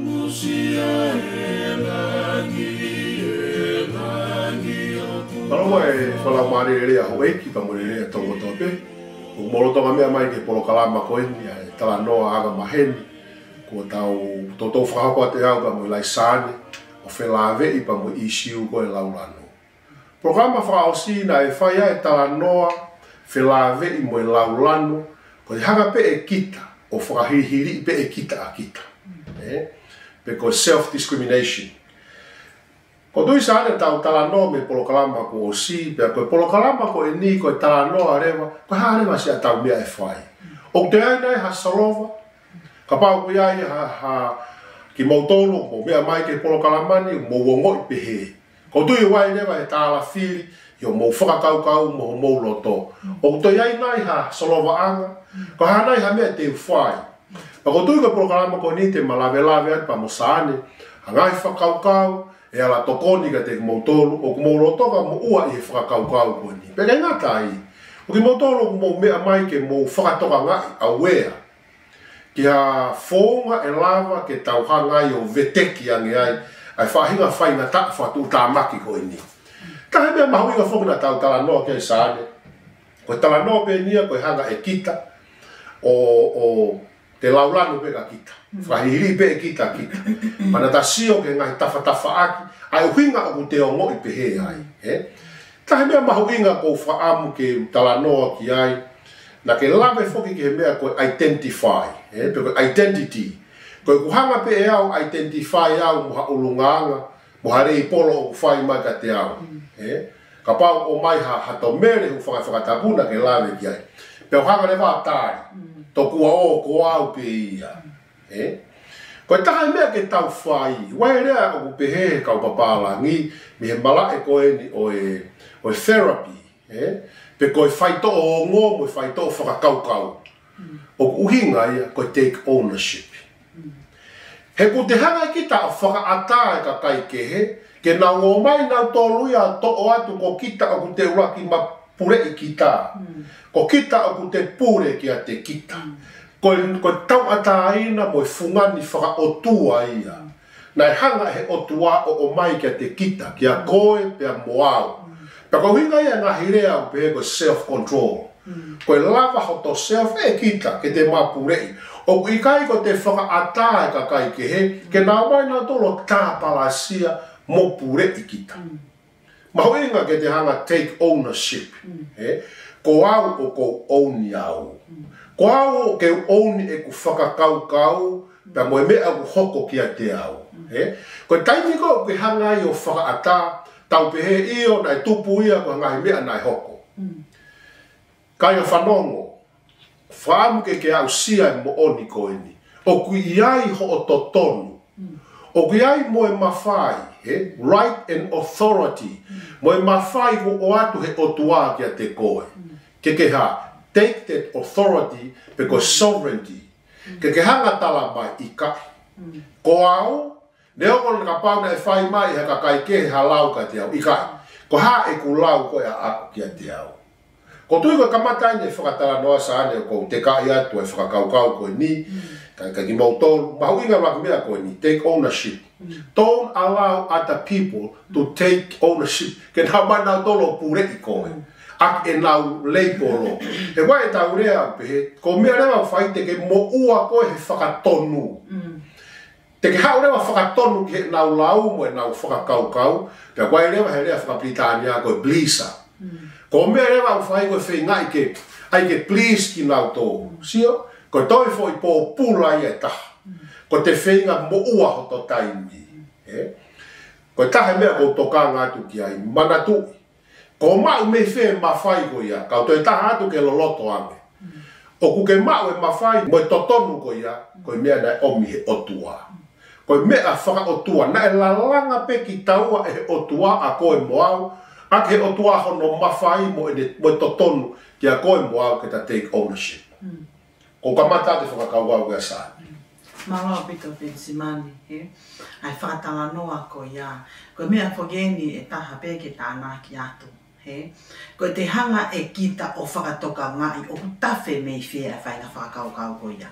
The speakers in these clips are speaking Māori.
Tāna mā e whala māre ere a hoi ki pa mōre ere a tōngo tōpe. O moro tōga mea mai ke polo kalā mako eni a tāla noa aga mahen. Ko tāu tōtou whakakoa te au pa mōi lai sāne o whelāve i pa mōi ishiu ko e laulano. Programa whakaosi na e whaia e tāla noa whelāve i mōi laulano ko te hanga pe e kita o whakahirihiri pe e kita a kita. Mm. Eh? ko self discrimination ko dui sa ne tau tala no me polo kalamba ko si pe ko polo e kalamba ko ni ko tala no arewa ko ha arewa sia tau mia e fai mm. ok te ai ha salova ka pa ko ia ha ha ki mo tolo ko me mai ke polo kalamba ni mo wo ngo pe he ko dui wa ne ba tala fili yo mo fuka kau kau mo mo loto mm. ok te ai ha salova anga mm. ko ha nai ha me te fai Pa ko tuiga programa ko ni te malave lave at pa mo saane, hangai whakaukau, e ala tokoni ka te kumoutolu, o kumoulotoka mo ua i he whakaukau ko ni. Pele ngata i, o ki moutolu ko mo mea mai ke mo whakatoka ngai, a wea, ki a fōnga e lava ke tauha hangai o veteki ange ai, ai whahinga whai na ta, whatu tā maki ko ni. Ka he mea mahu i ka fōkina tau tala noa ke saane, ko tala noa pe nia, ko hanga e kita, o, o, te laulanu pe ka kita. fa mm. Whahiri pe e kita kita. mana ta sio ke ngai tafa tafa aki, ai huinga ko te ongo i pehe ai. He? Tahe mea maho ko kou whaamu ke tala ki ai, na ke lawe foki ke me koe identify, he? pe koe identity. Koe kuhanga pe e au identify au muha ulunganga, muha rei polo o kufai mai ka te au. Mm. He? Ka pao o mai ha ha to mere hu whakatabuna ke lawe ki ai. Pe o hanga ne wā tāre. Mm toku a o ko a o pe ia. E? Ko e taha mea ke tau whai, wai rea o ku pehe he kau papala ngi, mi he mala e koe ni o e, e therapy. E? Pe ko e whaito o ngō, mo e whaito o whakakaukau. O ku uhinga ia, ko e take ownership. He ku te hanga ki ta a whakaata e ka kaikehe, ke nā ngō mai nā tōlui a tō o atu ko kita a ku te uraki ma pure i kita. Mm. Ko kita o ku te pure ki a te kita. Mm. Ko, ko tau ata aina mo i funga ni whaka o tua ia. Na hmm. Nai hanga he o tua o o mai ki a te kita, ki a hmm. koe pe a moao. Hmm. Pe ko hinga ia ngā hirea o pe ko self-control. Mm. Ko lava ho to self e kita ke te mā purei. O ku i kai ko te whaka ata e ka kai ke he, ke nā mai nā tolo tā palasia mo pure i kita. Mm. Mahoenga hoi inga ke te hanga take ownership. Mm. Eh? Ko au o ko own iau. Mm. Ko au o ke own e ku whakakau kau, pa moe mea ku hoko ki a te au. Mm. Eh? Ko taimi ko ke hanga i o whakaata, tau pehe i o nai tupu ia ko ngai mea nai hoko. Mm. Kai o whanongo, whaamu ke ke au sia e mo oni ko eni. O kui iai ho o totonu. Mm. O kui iai moe mawhai he right and authority mo ma fai ko o atu he o tua ki te koe mm. ke ke ha take that authority because sovereignty mm. ke ke ha ngata la ba i ka ko au ne o ko ka pa e fai mai he ka kai ke ha lau ka te ao i ka ko ha e ku lau ko ya aku ki te au ko tu ko kamata ni fo ka noa sa ne ko te kai ya tu e fo ka kau ko ni Kaka ki mau tōru, mau inga waka mea koe ni, take ownership. Mm. Don't allow other people to take ownership. Ke nā mai nā tōlo pūre koe. Mm. Ak e nā lei pōro. E wai e tau rea pehe, ko mea rewa whai te ke mo ua koe he whakatonu. Mm. Te ke hao rewa whakatonu ki he nā lau mo e nā whakakaukau. Pea kwa e rewa he rea whakapritania koe blisa. Ko mea rewa whai koe whi ngai ke, ai ke please ki nā tōru. Sio? Sio? Ko toi fo i po pula e taha. Ko te whenga mo ua ho to taimi. Ko tahe mea ko to ka ngātu ki ai mana tu. Ko mau me whe ma whai ko ia, ka toi taha atu ke lo loto ame. O ku ke mau e ma whai mo e to tonu ko ia, ko i mea nai omi he otua. Ko i mea whaka tua, na e la langa pe ki taua e he otua a ko e moau, a ke otua hono ma whai mo e to tonu ki a ko e au ke ta take ownership ko ka mata te whaka kaua ua e sa. Ma a bit of insimani, he? Ai whakatanga noa ko ia. Ko mea whogeni e taha pēke tā nā ki atu. He? Ko te hanga e kita o whakatoka ngai o tawhi mei whia whaina whakakaukau ko ia.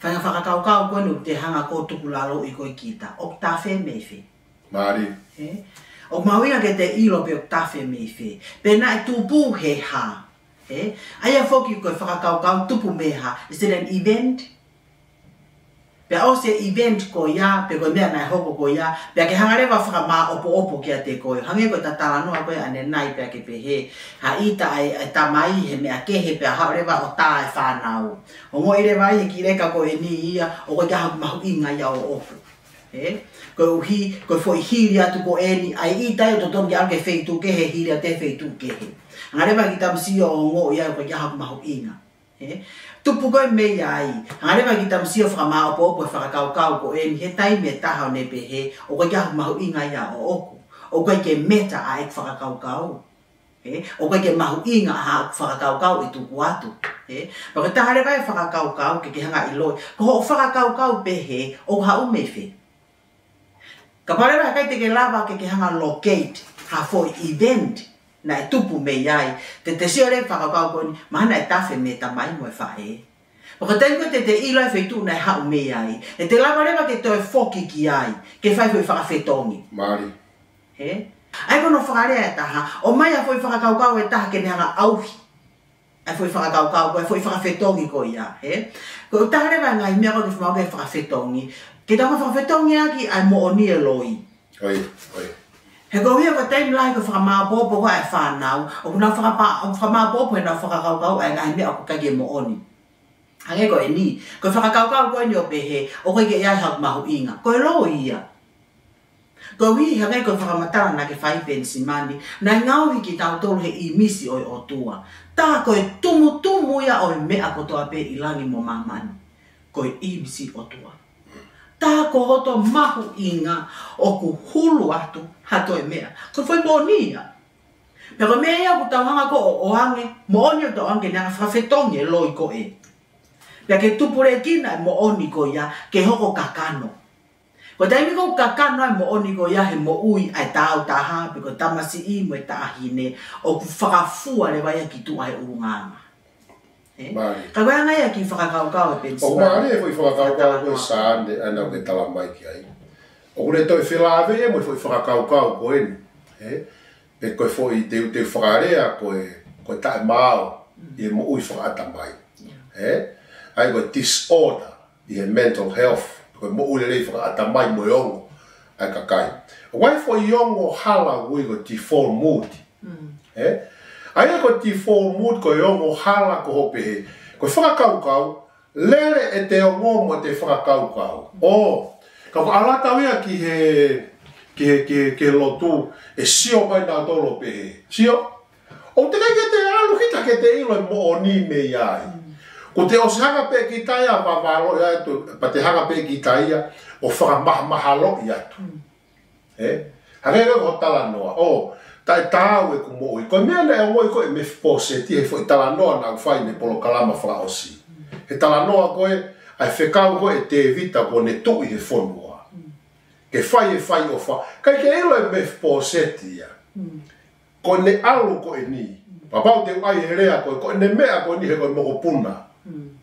Whaina whakakaukau ko nuk te hanga ko tuku lalo i koi kita o tawhi mei whi. Māri. He? O mawina ke te ilo pe o tawhi mei whi. Pena e tūpū he haa. Eh? Aia foki ko e whakakaukau tupu meha. Is it an event? Pea o se event ko ya, pe koe mea nai hoko ko ya, pea ke hangarewa whaka mā opo opo kia te koe. Hange koe tatara noa koe ane nai pea ke pe he. Ha ita e, e tamai he mea he pea haurewa o ta e whānau. O mo ire vai e ki reka koe ni ia, o koe kia hau mahu inga ia o opo. Eh? ko hi ko foi hiri atu ko eni ai i tai to tom ya ke feitu ke he hiri te feitu ke he ngare ba kita msi o ngo ya ko ya ha ma ho ina he eh? tu pu ai ngare ba kita msi o fra ma o po fa ka ka ko eni he tai me ta ha ne he o ko ya ha ma ho ya o o ko o ko ke meta ai fa ka ka ka eh? o ko ke ma ho ina ha fa ka ka o e tu atu he ba ta ha re ba fa ke ke ha ga i lo ko fa ka ka pe he o ha u me Ka parewa kai te ke lava ke ke hanga locate ha foi event na e tupu me iai. Te te si ore whakakau koni, mahana e tawhi me ta mai moe whae. Paka tenko te te ilo e whetu na e hau me iai. E te lava rewa ke toi foki ki iai, ke whai koe whakawhetongi. Māri. He? Ai kono whakarea e taha, o mai a foi whakakau e taha ke nehanga auhi. Ai foi whakakau kau, ai foi whakawhetongi ko iai. He? Ko tahare wa e ngai mea kone whakawhetongi. Ko ki tāko whawhetong ea ki ai mo oni e loi. Oi, oi. He go hea whatei mlai ka whaka maa bōpo ko fa whānau, o kuna whaka maa bōpo e nā whaka kau kau ai ngai mea kukai ke mo oni. Hange ko e ni, ko whaka kau kau koe ni o he. o koe ke iai ma mahu inga, ko e loo ia. Ko hui hea ngai ko whaka ta na ke fa whai pensi mani, na i ngau hiki tau tolu he i misi oi o tua. Tā ko e tumu tumu ya oi mea kotoa pe ilangi mo mamani. Ko e i misi o tua ko hoto mahu inga o ku hulu atu hato e mea. Ko foi moni ia. Pero mea ia ku tau hanga ko o oange, mo oni o tau ange nga fafetongi e loi ko e. Pea ke tupure e kina e mo oni ko ia ke hoko kakano. Ko taimi ko kakano e mo oni ko ia he mo ui ai tau taha piko tamasi imo e taahine o ku whakafua le vaya ki tu ai urunganga. Eh? Ka koe angai a ki whakakau kau e pensi. O maare e fwoi whakakau kau koe sāne e nau ke tala mai ki ai. O kune toi whilawe e mwoi fwoi e whakakau kau koe ni. Eh? E koe fwoi te u te whakarea koe koe tae māo mm. i e mwoi whakata mai. Eh? Ai koe disorder i e mental health koe mwoi lelei whakata mai mwoi ongo ai kakai. O wai fwoi ongo hala wui koe ti full mood. Mm. Eh? Ai e ko ti fo mut ko yo e mo hala ko hope. Ko fra kau kau. Lere e te o mo mo te fra kau kau. O. Ka ko ala ta wea ki he ki he ki ke lotu e sio mai na dolo pe. Sio. O te ka ke te alu ki ta ke te ilo e mo ni me yai. Ko te o sanga pe ki ta ya va va lo ya tu pa te hanga pe ki ta ya o fra mah mahalo ya tu. Mm. Eh? Hare ko tala noa. O. Oh tai tau e kumo oi ko mea le oi ko me fose ti e foi tala no na fai ne polo kalama fra osi e tala no ko e ai fe ka ko e te vita ko ne to i e fonua ke fai e fai o fa kai ke elo e me fose ti ya ko ne alu ko e ni papa te ai e ko ko ne mea ko ni he ko mo ko puna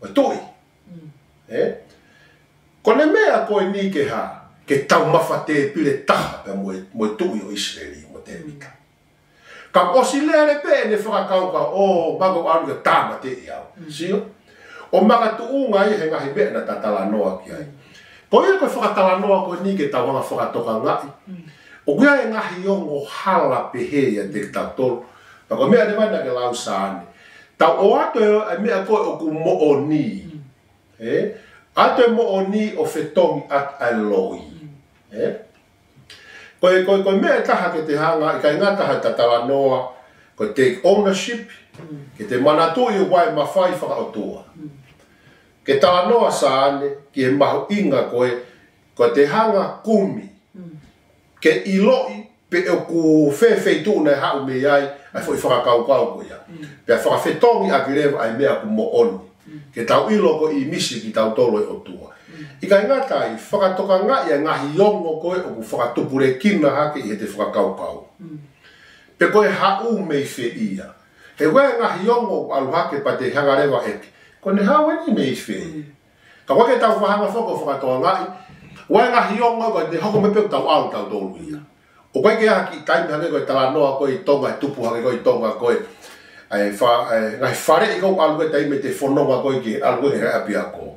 o to i e ko ne mea ko ni ke ha ke tau mafa te pile taha pe mo e tu i o israeli mo te vita Ka osi lele pe ne fra kauka o oh, bago aru ke tama te ia. Mm. Sio. O maga tu unga i henga he be na tatala noa ki ai. Ko ia e ko fra tala noa ko ni ke tawanga fra toka ngai. Mm. O kia e ngahi o ngo hala pe he ia te tatol. Pa ko mea ne mai na ke lau saane. Ta o ato e, e mea koe o ku mo o ni. Mm. Eh? Ato e mo o ni o fetongi at aloi. Mm. Eh? koe koe koe mea taha ke te hanga i kai ngataha ta tawa noa ko take ownership mm. ke te mana tu i wai ma fai fa o tua ke tawa noa saane ki e mahu inga koe ko te hanga kumi ke i loi pe e ku fe fe tu me ha ai ai foi fa kau ka ko ya mm. pe fa fe tongi a vireva ai mea ku mo on ke tau i loko i misi ki tau tolo o tua I ka ingata i whakatoka ngā i a ngahi yongo koe o ku whakatopure kina hake i he te whakakaukau. Mm. Pe koe hau mei fe ia. He wē ngahi yongo alu hake pa te hangarewa eke. Ko ne hau eni mei fe ia. Ka wake tau whahanga whoko whakatoka ngā i. Wē ngahi yongo koe te hoko mepeu tau au tau tolu ia. O koe ke aki taimi hake koe tala noa koe i tonga, tupu hake koe i tonga koe. fa ai ngai fare i e e ko alu te me te fono ma ko ki alu he api ako.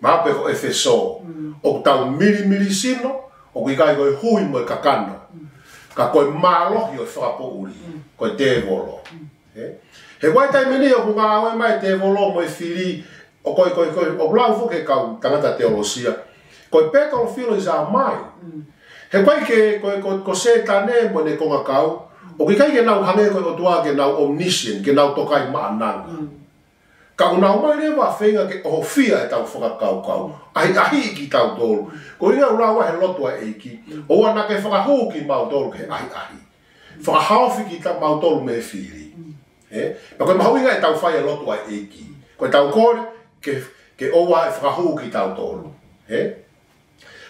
ma pe ko efeso o ta mili mili sino o ki kai ko hui mo e ka kano ka ko malo yo so apo uri ko devolo he wai tai mili o ma e o mai devolo mo fili o ko ko ko o blau fu ke ka tanata teologia ko pe petro filo isa mai he kai ke ko ko ko se ta ne mo ne ko ka o ki kai ke na o hange ko to a ke na omniscient ke na to kai ma nan Ka o nao mai rewa whenga ke o fia e tau whakakau kau. Ai ahi i ki tau tōru. Ko inga ura wa he lotua e iki. O ana ke whakahō ki mau tōru ke ai ahi. Whakahau fi ki tau mau tōru me whiri. He? Ma koe mahu inga e tau whai e lotua e iki. Ko e tau kore ke, ke o wa e ki tau tōru. He?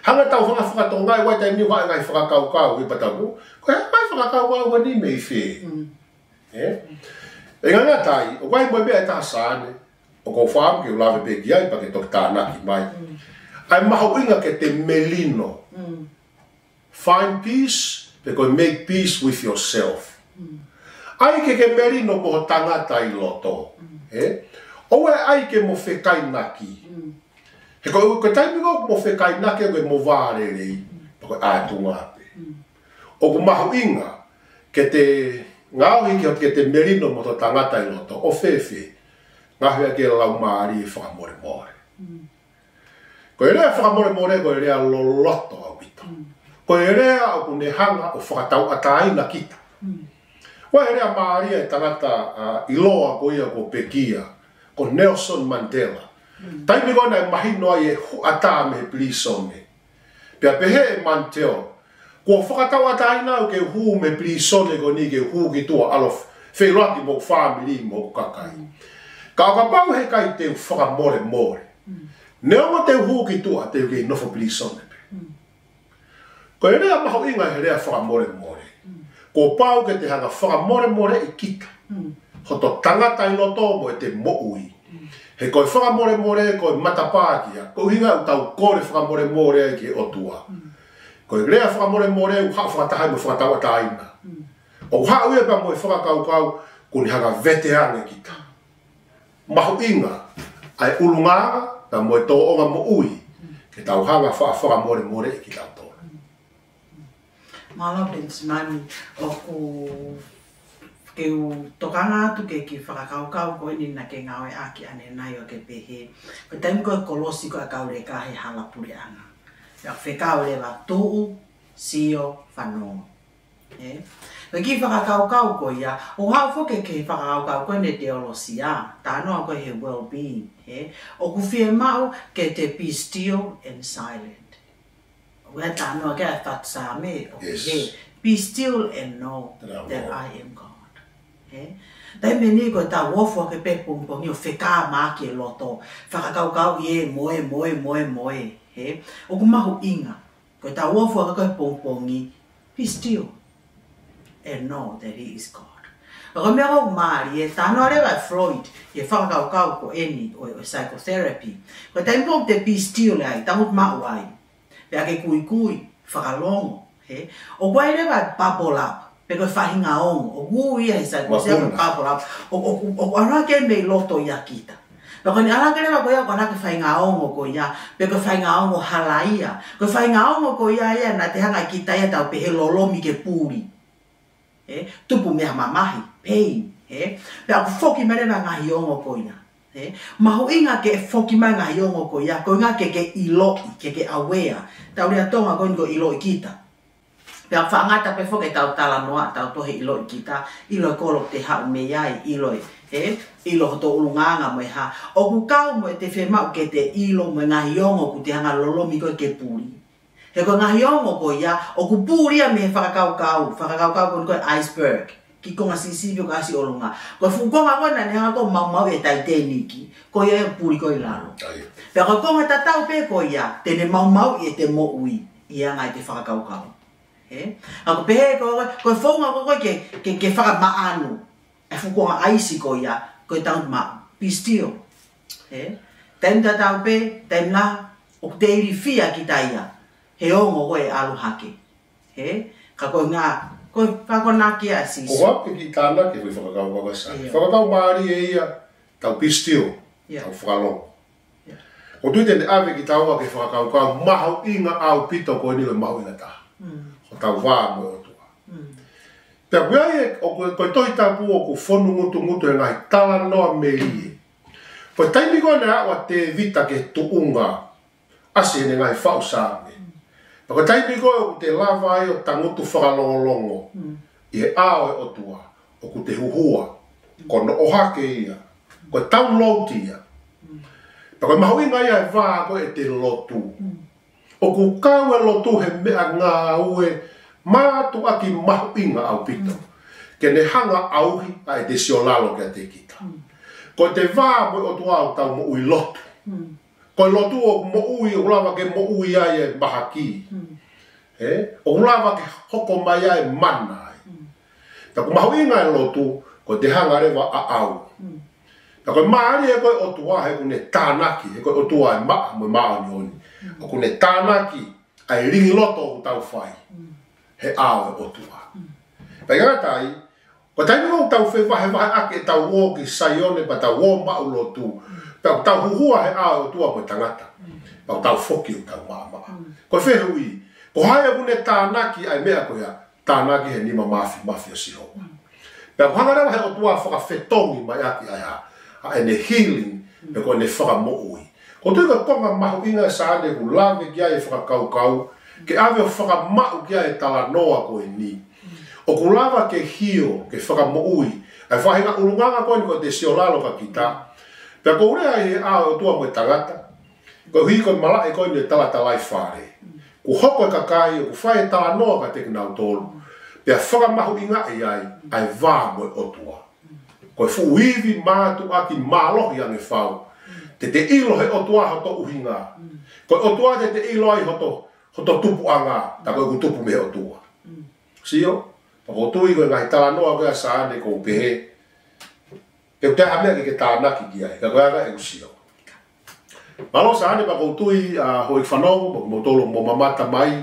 Hanga tau whanga whakatonga e waita e miwha e ngai whakakau kau i Ko e mai kau wa wani me i whi. Mm. He? E ngā tai, o kwa i mwebe ai e tā sāne, o kō whāam ki o lawe pe ki pa ke tō ki mai. Mm. Ai maha winga ke te melino. Mm. Find peace, pe koi make peace with yourself. Mm. Ai ke ke melino mō tangata i loto. He? O e ai ke mo whekai naki. He koi koi taimi ngō mo whekai naki, o koi mō vārere i, pa koi ātunga ape. O kō maha winga, ke te ngao hiki o te merino mo tangata i loto, o fefe, ngā hui ake lau maari i whakamore mōre. Ko e rea whakamore mōre, ko e rea loloto a wita. Mm. Ko e rea o kune o whakatau a tāina kita. Mm. Wa e rea maari e tangata i loa ko ia ko Pekia, ko Nelson Mandela. Mm. Taimi kona e mahi noa e hu atame pli sone. pehe e Mantel, Ko whakatau a taina o ke hū me pli sone ko ni ke hū ki tua alof whelua ki mok whāmiri mok kakai. Ka ka pau he kai te whakamore more. Ne mo te hū ki tua te ke nofo pli sone pe. Ko e rea maho inga he rea whakamore more. Ko pau ke te hanga whakamore more i kita. Ho to tangata ino tō mo e te mo ui. He koi whakamore more koi matapākia. Ko hinga tau kore whakamore more ke o tua ko i rea whaka more more u hau whaka tahai mo whaka tawa taina. Mm. O hau ia pa mo i e whaka kau kau ko ni haka vete ane ki ta. Mahu inga, ai ulungaga ta mo i e tō onga mo ui ke tau hanga whaka whaka more more i ki tau tō. Mm. Mm. Mm. Mm. Mm. Mm. ke u tokanga atu ke ki whakakaukau koe ni na ke ngāoe aki ane nai o ke pehe. Ko taimu koe kolosi koe kaure hala halapuri ana. whekaurewa tuu, sio, whanonga. E? Eh? Ka ki whakakaukau ko ia, o hau whoke kei whakakaukau ne he well-being. E? Eh? ku mau ke te be still and silent. Wea tānoa kia e whatsā me, o yes. be still and know that I am God. Eh? Tai me ni ko ta wo fo ke pe pom pom yo fe ka ma ke loto. Fa ka kau kau ye mo e mo e mo e He. O ku ma inga. Ko ta wo fo ka ke pom pom ni. He still. And know that he is God. Ko me ro ma ri e ta no re ba Freud. Ye fa kau kau ko eni o psychotherapy. Ko ta pom te be still ai. Ta ho ma wai. Pe ake kui kui. Fa ka long. He. O ba ba bubble up pe koe whahinga ongo, o wū ia i sai, kua sea kua o arake me i loto i a kita. Pe ni ala lewa koe ia, koe anake whahinga ongo koe ia, pe koe whahinga ongo hala ia, koe whahinga ongo koe ia ia, na te hanga i kita ia tau pe he lolomi ke puri. Eh? Tupu mea mamahi, pain. Pe aku foki merena ngahi ongo koe ia. Eh? Mahu inga ke foki mai ngahi ongo koe ia, koe inga ke ke iloi, ke ke awea. Tau rea tonga koe ingo iloi kita pe a fanga ta pe foke tau tala noa tau tohe ilo i kita ilo i kolo te hau me iai ilo i e ilo hoto ulunganga mo ha o ku kau mo te fe mau ke te ilo mo nga hiongo ku te hanga lolo miko ke puri he ko nga hiongo ko ia o ku puri a me whaka kau kau whaka kau kau kau iceberg ki konga sisi pio kasi olunga ko fu konga wana ni hanga ko mau mau e tai te niki ko ia e puri ko ilalo pe ko konga tatau pe ko ia tene mau mau e te mo ui ia ngai te whaka kau kau eh ako pehe ko ko fonga ko ko ke ke ke fa ma anu e fu ko ai si ko ya e ko ta ma pistio eh Ten ta tau pe tem la o te ri fia ki ta ia he o mo ko e alu hake eh ka ko nga ko fa ko na ki asi o wa ki ta na fu ka ko ko sa fa ta ma ri e ia tau pistio tau fralo. lo O tuite ne ave ki tau ake whakakau ka mahau inga au pito ko enile mahu ina taha o tau wā mo o tua. Mm. Pea kuia e, o koe koe toi tāpū o ko whonu ngutu ngutu e ngai tala noa me lie. Koe taimi koe nea te vita ke tu unga, asi ene ngai whao sāne. Mm. Koe taimi koe o te lava e o ta ngutu whakalongolongo, mm. i e āoe o tua, o ku te huhua, mm. ko no ohake ia, koe download ia. Mm. Koe mahoi ngai ai wā koe e te lotu o ku kawe lo tu he mea ngā ue mā tu aki mahu inga au pita. Mm. Ke ne hanga auhi a e te sio lalo kia te kita. Mm. Ko te wā moi o tu au tau mo ui lotu. Mm. Ko lotu o mo ui o lawa ke mo ui ai e maha ki. Mm. Eh? O lawa ke hoko mai ai mana ai. Ta ku mahu inga e lotu, ko te hanga rewa a au. A koe maari e koe otua he kune tānaki, he koe otua e maa mui e maa ni oni. Mm. A kune tānaki ai ringi loto o tau fai, mm. he ao e otua. Mm. Pai ngā tai, koe tai mga o tau whai wahe wahe ake e tau o ki saione pa tau o maa ulo tu, pa o huhua he ao e otua koe tangata, pa o tau foki o tau maa maa. Koe whehu i, ko hai e kune tānaki a e mea koe a, tānaki he nima mafi mafi o siho. Pai kuhangarewa he otua whakafetongi mai aki ai haa, ai ne healing e ko ene whaka mo'ui. Ko tui ka konga mahu inga sa ane ku ne kia e kau kau ke ave o ma u kia e tala noa ko ni. O ku lawa ke hio, ke whaka mo'ui, ai whahinga ulunganga koe ni ko te sio lalo ka kita, pia ko urea ai e a o tua mo e tagata, ko hui ko mala e koe ni e tala talai whare. Ku hoko e kakai, ku whae tala noa ka te kuna utolu, pia whaka mahu inga e ai, ai vā mo e otua koe fu uivi mātu aki mālo i ane whau. Mm. Te te ilo he o tua hoto uhi ngā. o tua te te ilo ai hoto, hoto tupu a ta ko ku tupu me o tua. Mm. Sio? Ta koe tui koe ngai tā noa ko a sāne koe upehe. E ke u te hamea ke ke tā naki ki ai, ka koe aga e usio. Malo sāne pa koe tui a uh, hoi whanau, mo ke motolo mo mamata mai,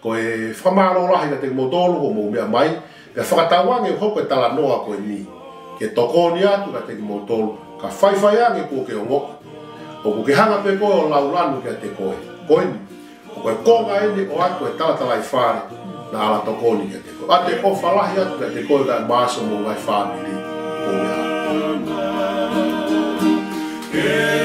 koe whamālo rahi na te motolo mo mea mai, e whakatawange ko e tala noa ko ni ke toko ni atu ka teki motolo, ka whaiwhai ake kua ke ongo. O ku ke hanga pe koe o laulanu ke te koe, koe ni. O koe konga ene o atu e talatala i whare, na ala toko ni ke te koe. A te o whalahi atu ka te koe ka mbaasa mo mai whare ni, koe ni. Yeah.